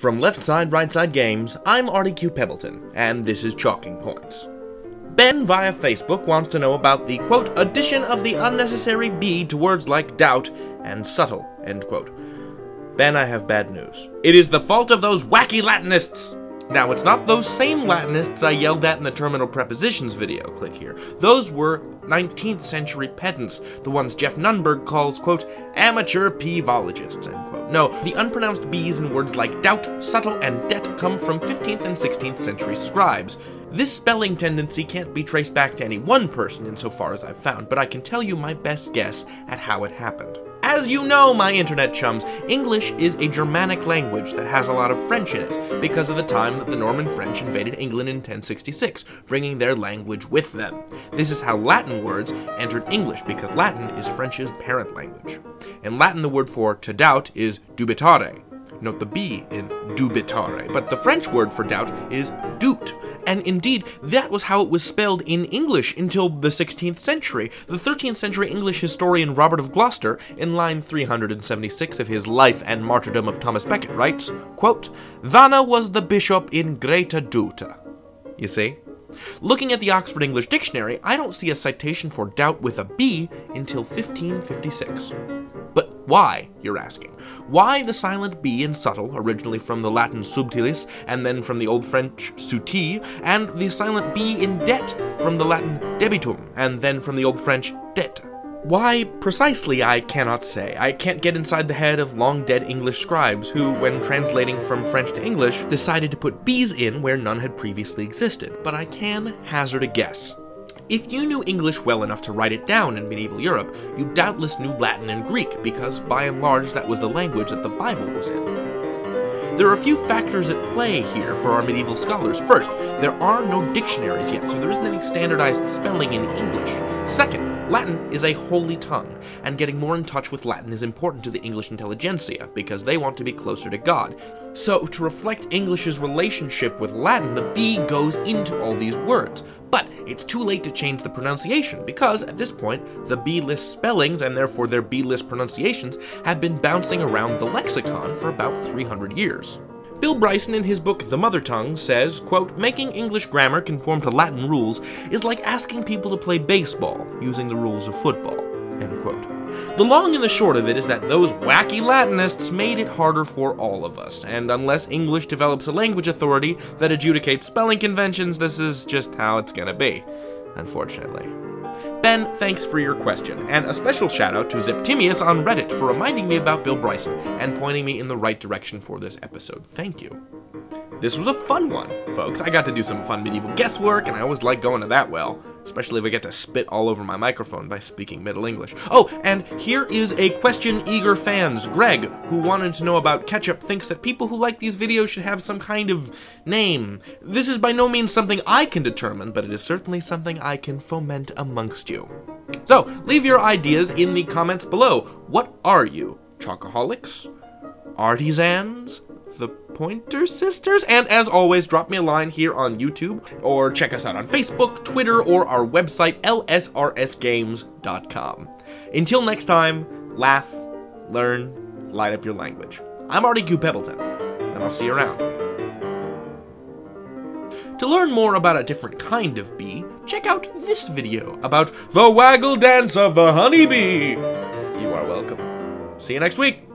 From Left Side, Right Side Games, I'm Artie Q Pebbleton, and this is Chalking Points. Ben via Facebook wants to know about the, quote, addition of the unnecessary B to words like doubt and subtle, end quote. Ben, I have bad news. It is the fault of those wacky Latinists! Now, it's not those same Latinists I yelled at in the terminal prepositions video, click here. Those were 19th century pedants, the ones Jeff Nunberg calls, quote, amateur peevologists, end quote. No, the unpronounced B's in words like doubt, subtle, and debt come from 15th and 16th century scribes. This spelling tendency can't be traced back to any one person insofar as I've found, but I can tell you my best guess at how it happened. As you know, my internet chums, English is a Germanic language that has a lot of French in it, because of the time that the Norman French invaded England in 1066, bringing their language with them. This is how Latin words entered English, because Latin is French's parent language. In Latin, the word for to doubt is dubitare, Note the B in dubitare, but the French word for doubt is doute. And indeed, that was how it was spelled in English until the 16th century. The 13th century English historian Robert of Gloucester, in line 376 of his Life and Martyrdom of Thomas Becket, writes, quote, Vana was the bishop in greata douta. You see? Looking at the Oxford English Dictionary, I don't see a citation for doubt with a B until 1556. But why, you're asking? Why the silent B in subtle, originally from the Latin subtilis, and then from the Old French subtil, and the silent B in debt, from the Latin debitum, and then from the Old French det? Why precisely, I cannot say. I can't get inside the head of long dead English scribes who, when translating from French to English, decided to put B's in where none had previously existed, but I can hazard a guess. If you knew English well enough to write it down in medieval Europe, you doubtless knew Latin and Greek, because by and large that was the language that the Bible was in. There are a few factors at play here for our medieval scholars. First, there are no dictionaries yet, so there isn't any standardized spelling in English. Second, Latin is a holy tongue, and getting more in touch with Latin is important to the English intelligentsia, because they want to be closer to God. So, to reflect English's relationship with Latin, the B goes into all these words. But it's too late to change the pronunciation, because at this point, the B list spellings, and therefore their B list pronunciations, have been bouncing around the lexicon for about 300 years. Bill Bryson in his book The Mother Tongue says, quote, Making English grammar conform to Latin rules is like asking people to play baseball using the rules of football, end quote. The long and the short of it is that those wacky Latinists made it harder for all of us, and unless English develops a language authority that adjudicates spelling conventions, this is just how it's gonna be, unfortunately. Ben, thanks for your question, and a special shout out to Zeptimius on Reddit for reminding me about Bill Bryson and pointing me in the right direction for this episode. Thank you. This was a fun one, folks. I got to do some fun medieval guesswork, and I always like going to that well, especially if I get to spit all over my microphone by speaking Middle English. Oh, and here is a question eager fans. Greg, who wanted to know about ketchup, thinks that people who like these videos should have some kind of name. This is by no means something I can determine, but it is certainly something I can foment amongst you. So, leave your ideas in the comments below. What are you? Chalkaholics? Artisans? The Pointer Sisters. And as always, drop me a line here on YouTube or check us out on Facebook, Twitter, or our website, lsrsgames.com. Until next time, laugh, learn, light up your language. I'm Artie Q. Pebbleton, and I'll see you around. To learn more about a different kind of bee, check out this video about the waggle dance of the honeybee. You are welcome. See you next week.